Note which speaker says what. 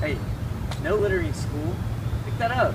Speaker 1: Hey, no littering school. Pick that up.